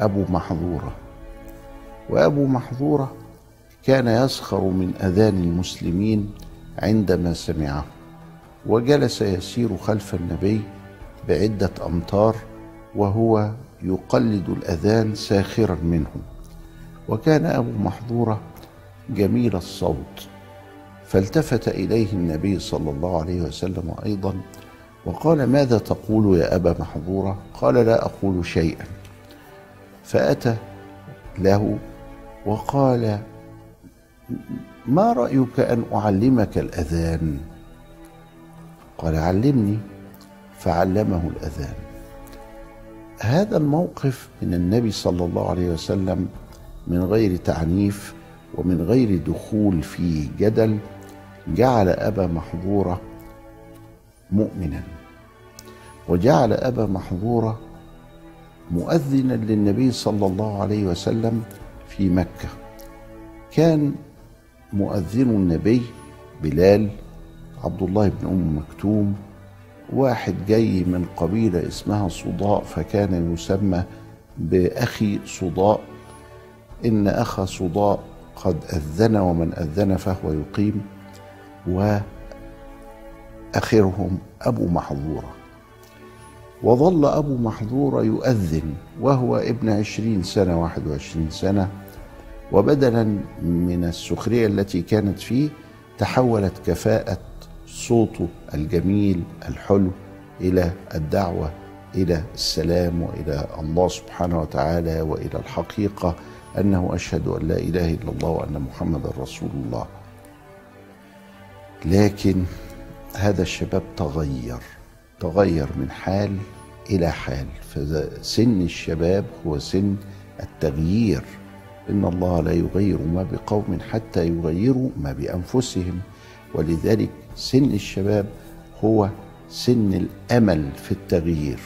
أبو محظورة. وأبو محظورة كان يسخر من أذان المسلمين عندما سمعه وجلس يسير خلف النبي بعدة أمتار وهو يقلد الأذان ساخرا منه وكان أبو محظورة جميل الصوت فالتفت إليه النبي صلى الله عليه وسلم أيضا وقال ماذا تقول يا أبا محظورة؟ قال لا أقول شيئا. فأتى له وقال ما رأيك أن أعلمك الأذان؟ قال علمني. فعلمه الأذان. هذا الموقف من النبي صلى الله عليه وسلم من غير تعنيف ومن غير دخول في جدل جعل أبا محظورة مؤمنا. وجعل أبا محظورة مؤذنا للنبي صلى الله عليه وسلم في مكة. كان مؤذن النبي بلال عبد الله بن أم مكتوم واحد جاي من قبيلة اسمها صداء فكان يسمى بأخي صداء. إن اخا صداء قد أذن ومن أذن فهو يقيم وأخرهم أبو محظورة. وظل أبو محظوره يؤذن وهو ابن عشرين سنة واحد وعشرين سنة وبدلا من السخرية التي كانت فيه تحولت كفاءة صوته الجميل الحلو إلى الدعوة إلى السلام وإلى الله سبحانه وتعالى وإلى الحقيقة أنه أشهد أن لا إله إلا الله وأن محمدا رسول الله. لكن هذا الشباب تغير. تغير من حال إلى حال. فسن الشباب هو سن التغيير. إن الله لا يغير ما بقوم حتى يغيروا ما بأنفسهم. ولذلك سن الشباب هو سن الأمل في التغيير.